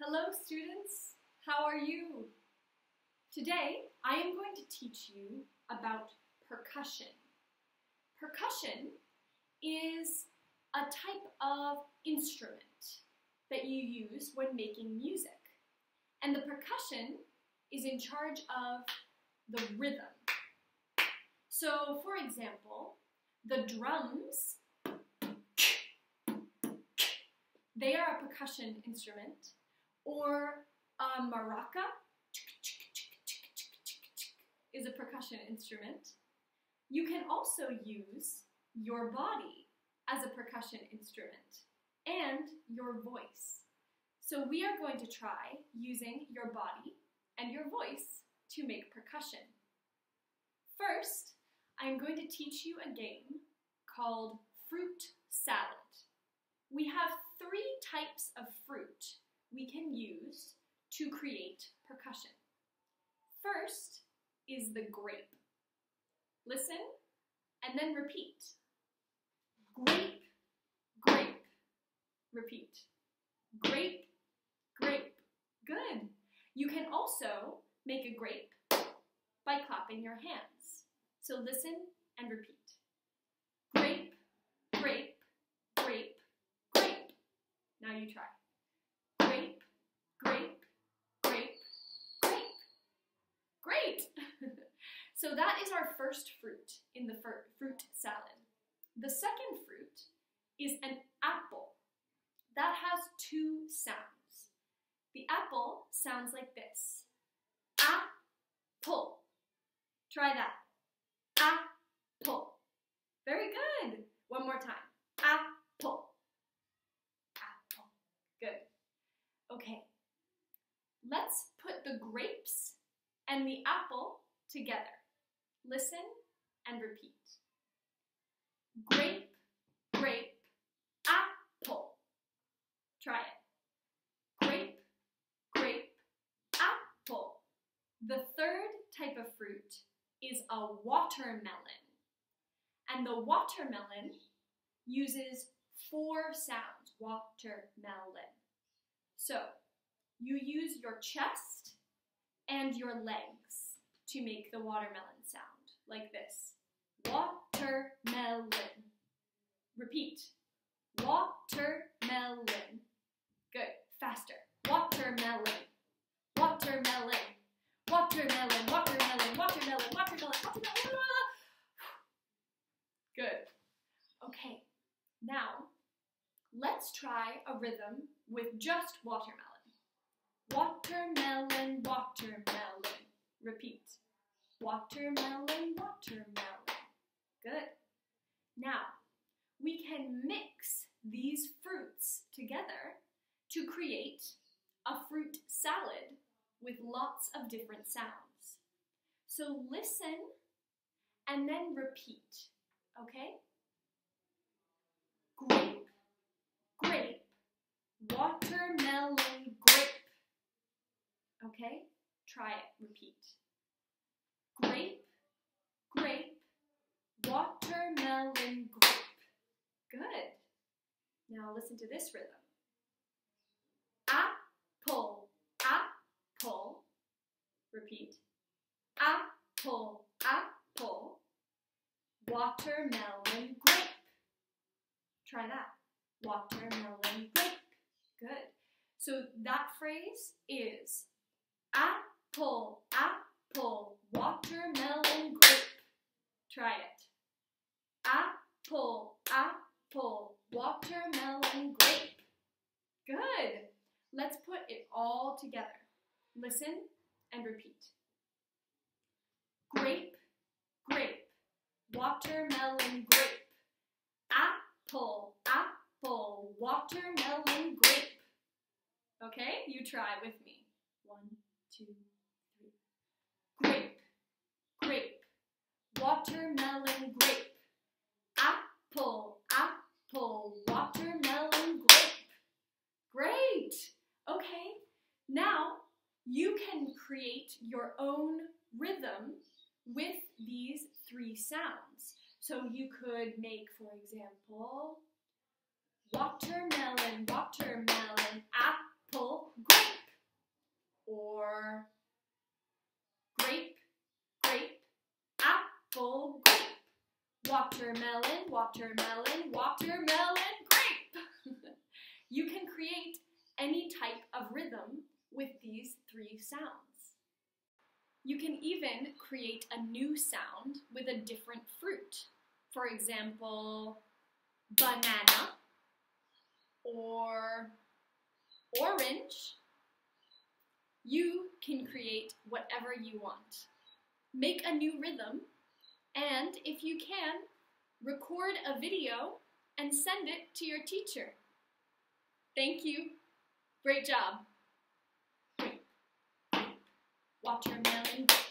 Hello students, how are you? Today I am going to teach you about percussion. Percussion is a type of instrument that you use when making music. And the percussion is in charge of the rhythm. So for example, the drums, they are a percussion instrument or a maraca is a percussion instrument. You can also use your body as a percussion instrument and your voice. So we are going to try using your body and your voice to make percussion. First, I'm going to teach you a game called Fruit Salad. We have three types of fruit we can use to create percussion. First is the grape. Listen and then repeat. Grape, grape. Repeat. Grape, grape. Good. You can also make a grape by clapping your hands. So listen and repeat. Grape, grape, grape, grape. Now you try. So that is our first fruit in the fruit salad. The second fruit is an apple. That has two sounds. The apple sounds like this. Apple. Try that. Apple. Very good. One more time. Apple. Apple. Good. Okay. Let's put the grapes and the apple together. Listen and repeat. Grape, grape, apple. Try it. Grape, grape, apple. The third type of fruit is a watermelon. And the watermelon uses four sounds. Watermelon. So, you use your chest and your legs to make the watermelon sound like this. Watermelon. Repeat. Watermelon. Good. Faster. Watermelon. Watermelon. Watermelon. Watermelon. Watermelon. Watermelon. Watermelon. Good. Okay. Now, let's try a rhythm with just watermelon. Watermelon, watermelon. Repeat. Watermelon, watermelon. Good. Now, we can mix these fruits together to create a fruit salad with lots of different sounds. So listen and then repeat, okay? Grape, grape, watermelon, grape. Okay? Try it, repeat grape, grape, watermelon, grape. Good. Now listen to this rhythm. Apple, apple. Repeat. Apple, apple. Watermelon, grape. Try that. Watermelon, grape. Good. So that phrase is apple, apple, watermelon grape. Try it. Apple, apple, watermelon grape. Good. Let's put it all together. Listen and repeat. Grape, grape, watermelon grape. Apple, apple, watermelon grape. Okay, you try with me. One, two, three. Grape, grape, watermelon, create your own rhythm with these three sounds. So you could make, for example, watermelon, watermelon, apple, grape, or grape, grape, apple, grape, watermelon, watermelon, watermelon, grape. you can create any type of rhythm with these three sounds. You can even create a new sound with a different fruit. For example, banana or orange. You can create whatever you want. Make a new rhythm, and if you can, record a video and send it to your teacher. Thank you. Great job. Watermelon.